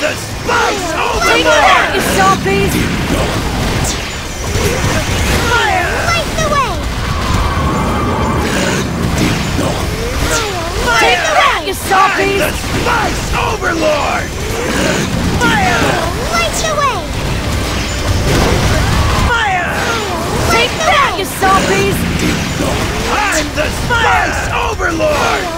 the spice! You zombies! Fire! Light the way! Fire! Take the you zombies! the spice overlord! Fire! Light the way! Fire! Take that, you zombies! I'm the spice overlord!